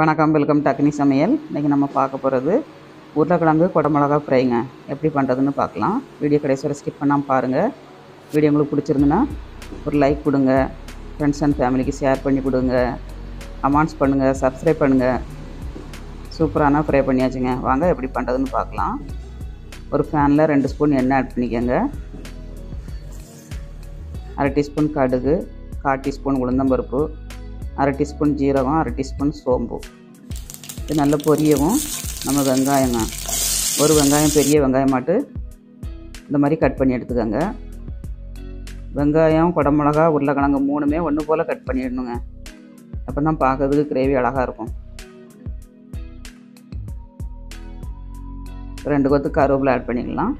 வணக்கம் வெல்கம் டக்னி சமையல். இன்றைக்கி நம்ம பார்க்க போகிறது உருளைக்கிழங்கு குடமிளகா ஃப்ரைங்க. எப்படி பண்ணுறதுன்னு பார்க்கலாம். வீடியோ கடைசி வரை ஸ்கிப் பண்ணாமல் பாருங்கள் வீடியோ உங்களுக்கு பிடிச்சிருந்துன்னா ஒரு லைக் கொடுங்க. ஃப்ரெண்ட்ஸ் அண்ட் ஃபேமிலிக்கு ஷேர் பண்ணி கொடுங்க. அமௌண்ட்ஸ் பண்ணுங்கள் சப்ஸ்கிரைப் பண்ணுங்கள் சூப்பரான ஃப்ரை பண்ணியாச்சுங்க. வாங்க எப்படி பண்ணுறதுன்னு பார்க்கலாம். ஒரு ஃபேனில் ரெண்டு ஸ்பூன் எண்ணெய் ஆட் பண்ணிக்கோங்க. அரை டீஸ்பூன் கடுகு கால் டீஸ்பூன் உளுந்தம்பருப்பு அரை டீஸ்பூன் ஜீரகம் அரை டீஸ்பூன் சோம்பு. இது நல்லா பொரியவும். நம்ம வெங்காயங்க ஒரு வெங்காயம் பெரிய வெங்காயமாட்டு இந்த மாதிரி கட் பண்ணி எடுத்துக்கோங்க. வெங்காயம் குடமிளகா உருளைக்கிழங்கு மூணுமே ஒன்று போல் கட் பண்ணிடணுங்க. அப்போ தான் பார்க்கறதுக்கு கிரேவி அழகாக இருக்கும். ரெண்டு கொத்து கருவேப்பிலை ஆட் பண்ணிக்கலாம்.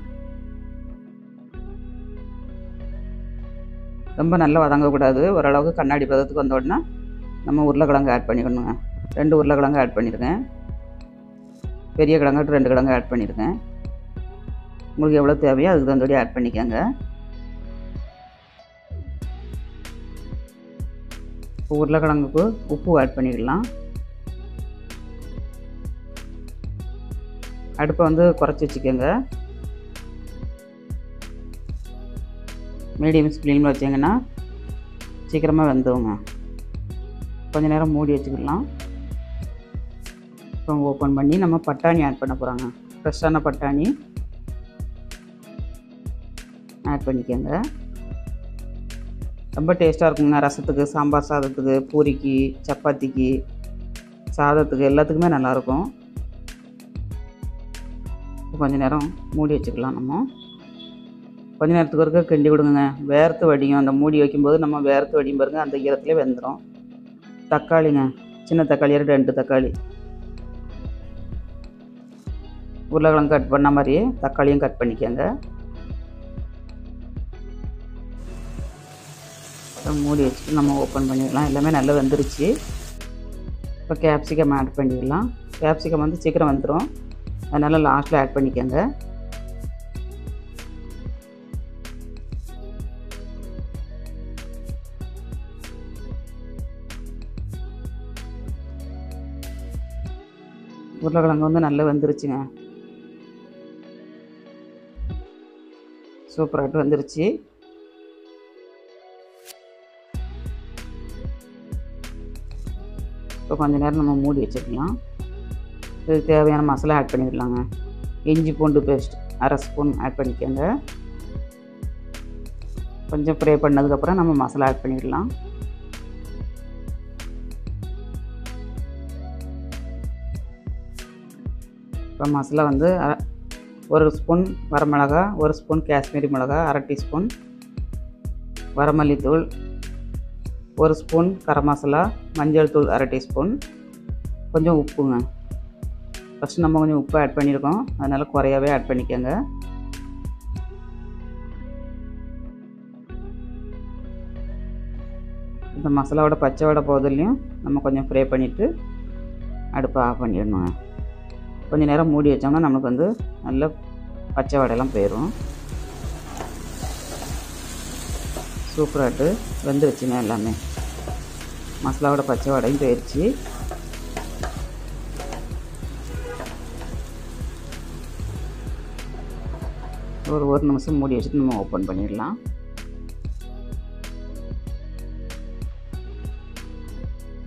ரொம்ப நல்லா வதங்கக்கூடாது. ஓரளவுக்கு கண்ணாடி பதத்துக்கு வந்த உடனே நம்ம உருளைக்கிழங்கு ஆட் பண்ணிக்கணுங்க. ரெண்டு உருளைக்கிழங்கு ஆட் பண்ணியிருக்கேன் பெரிய கிழங்கு ரெண்டு கிழங்கு ஆட் பண்ணியிருக்கேன் உங்களுக்கு எவ்வளோ தேவையோ அதுக்கு தகுந்தபடி ஆட் பண்ணிக்கோங்க. இப்போ உருளைக்கிழங்குக்கு உப்பு ஆட் பண்ணிக்கலாம். அடுப்பை வந்து குறைச்சி வச்சுக்கோங்க. மீடியம் ஃப்ளேமில் வச்சிங்கன்னா சீக்கிரமாக வெந்துடுங்க கொஞ்சம் நேரம் மூடி வச்சுக்கலாம். இப்போ ஓப்பன் பண்ணி நம்ம பட்டாணி ஆட் பண்ண போகிறாங்க ஃப்ரெஷ்ஷான பட்டாணி. ஆட் பண்ணிக்கோங்க. ரொம்ப டேஸ்ட்டாக இருக்குங்க. ரசத்துக்கு சாம்பார் சாதத்துக்கு பூரிக்கு சப்பாத்திக்கு சாதத்துக்கு எல்லாத்துக்குமே நல்லாயிருக்கும் கொஞ்சம் நேரம் மூடி வச்சுக்கலாம் நம்ம. கொஞ்ச நேரத்துக்கு ஒருக்க கிண்டி விடுங்க வேர்த்து வடியும். அந்த மூடி வைக்கும்போது நம்ம வேர்த்து வடியும் பாருங்க. அந்த ஈரத்துலேயே வெந்துடும் தக்காளிங்க. சின்ன தக்காளி ரெண்டு தக்காளி. உருளைக்கிழங்கு கட் பண்ண மாதிரியே தக்காளியும் கட் பண்ணிக்கோங்க. மூடி வச்சுட்டு நம்ம ஓப்பன் பண்ணிடலாம். எல்லாமே நல்லா வந்துருச்சு. இப்போ கேப்சிகம் ஆட் பண்ணிடலாம். கேப்சிகம் வந்து சீக்கிரம் வந்துடும் அதனால் லாஸ்ட்டில் ஆட் பண்ணிக்கோங்க. உருளைக்கிழங்கு வந்து நல்லா வெந்துருச்சுங்க. சூப்பராகிட்டு வந்துருச்சு. இப்போ கொஞ்ச நேரம் நம்ம மூடி வச்சுக்கலாம் இதுக்கு தேவையான மசாலா ஆட் பண்ணிடலாங்க. இஞ்சி பூண்டு பேஸ்ட் அரை ஸ்பூன் ஆட் பண்ணிக்கோங்க. கொஞ்சம் ஃப்ரை பண்ணதுக்கப்புறம் நம்ம மசாலா ஆட் பண்ணிடலாம். இப்போ மசாலா வந்து ஒரு ஸ்பூன் வரமிளகா ஒரு ஸ்பூன் காஷ்மீரி மிளகா அரை டீஸ்பூன் வரமல்லித்தூள் ஒரு ஸ்பூன் கரம் மசாலா மஞ்சள் தூள் அரை டீஸ்பூன். கொஞ்சம் உப்புங்க. ஃபஸ்ட்டு நம்ம கொஞ்சம் உப்பு ஆட் பண்ணியிருக்கோம். அதனால் குறையாவே ஆட் பண்ணிக்கோங்க. இந்த மசாலாவோட பச்சை வடை போதிலையும் நம்ம கொஞ்சம் ஃப்ரை பண்ணிவிட்டு அடுப்பை ஆஃப் பண்ணிடணுங்க. கொஞ்சம் நேரம் மூடி வச்சோம்னா நமக்கு வந்து நல்ல பச்சை வடையெல்லாம் போயிடும் சூப்பராகிட்டு வெந்துருச்சுங்க எல்லாமே. மசாலாவோட பச்சை வடையும் போயிடுச்சு ஒரு ஒரு நிமிஷம் மூடி வச்சுட்டு நம்ம ஓப்பன் பண்ணிடலாம்.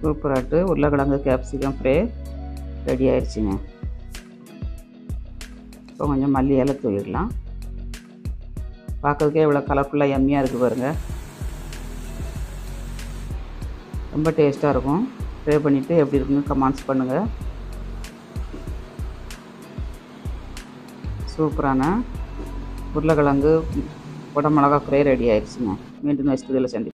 சூப்பராகிட்டு உருளைக்கிழங்கு கேப்சிகம் ஃப்ரே ரெடி ஆயிடுச்சுங்க. இப்போ கொஞ்சம் மல்லி இலை தூவிடலாம். பார்க்கறதுக்கே இவ்வளோ கலர்ஃபுல்லாக எம்மியாக இருக்குது பாருங்கள் ரொம்ப டேஸ்ட்டாக இருக்கும். ட்ரை பண்ணிவிட்டு எப்படி இருக்குன்னு கமெண்ட்ஸ் பண்ணுங்கள் சூப்பரான உருளைக்கிழங்கு குடமிளகா குறைய ரெடி ஆயிடுச்சுங்க. மீண்டும் நெக்ஸ்ட் இதில் சந்தி